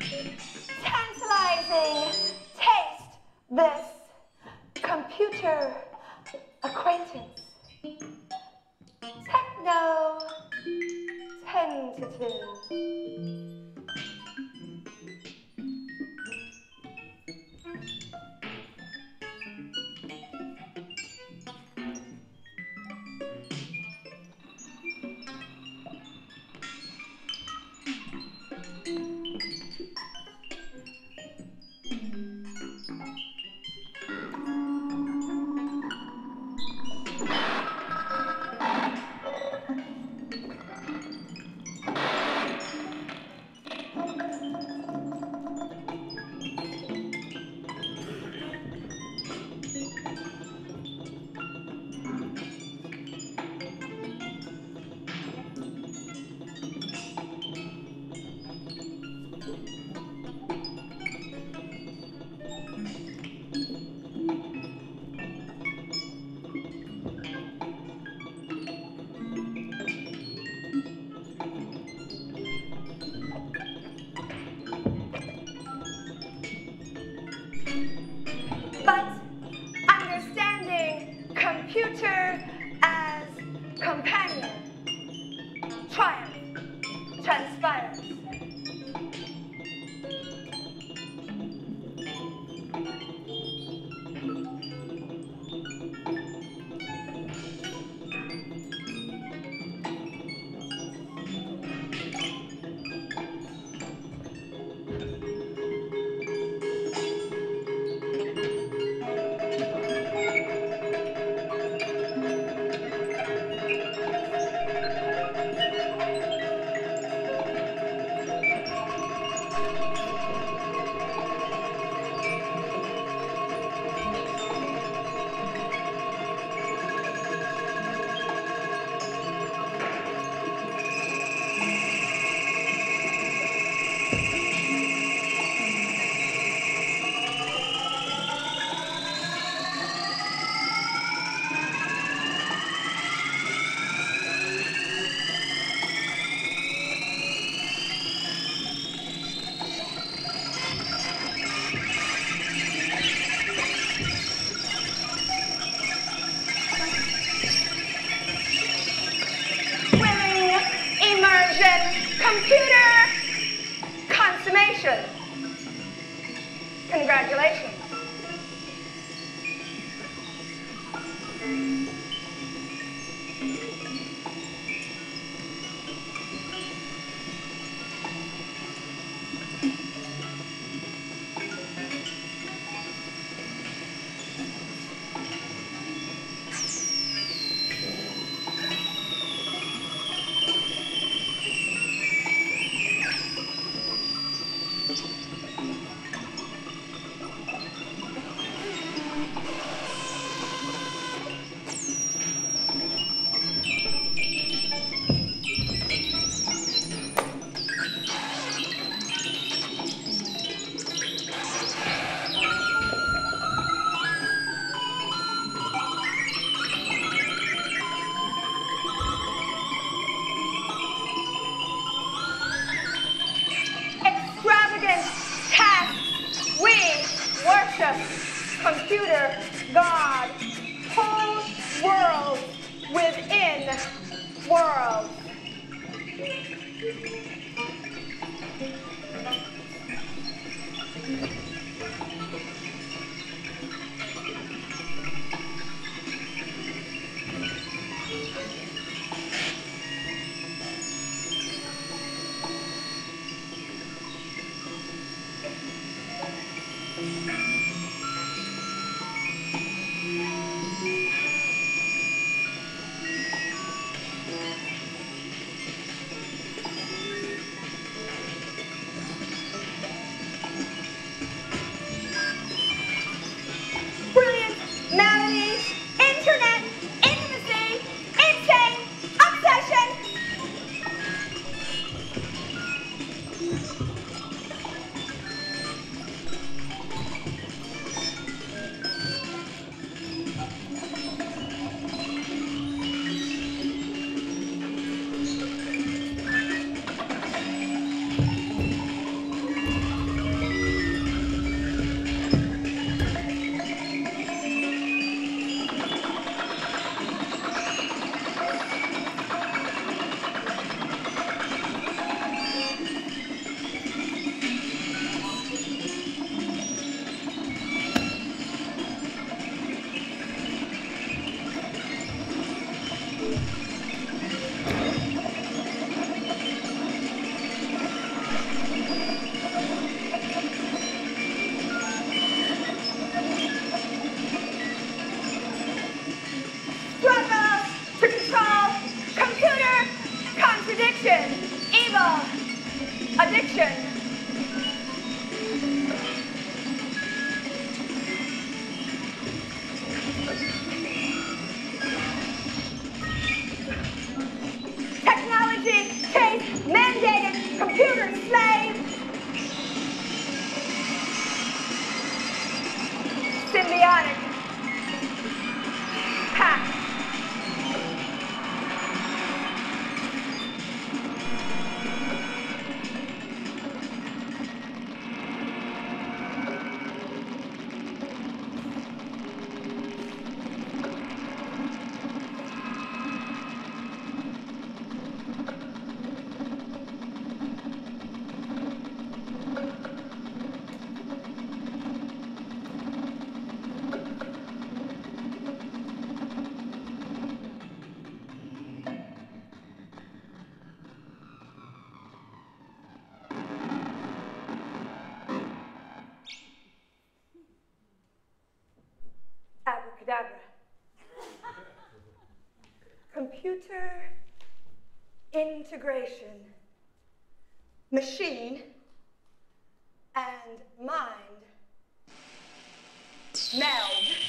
Tantalizing. Taste this computer, God, whole world within world. Addiction. Computer integration, machine and mind meld.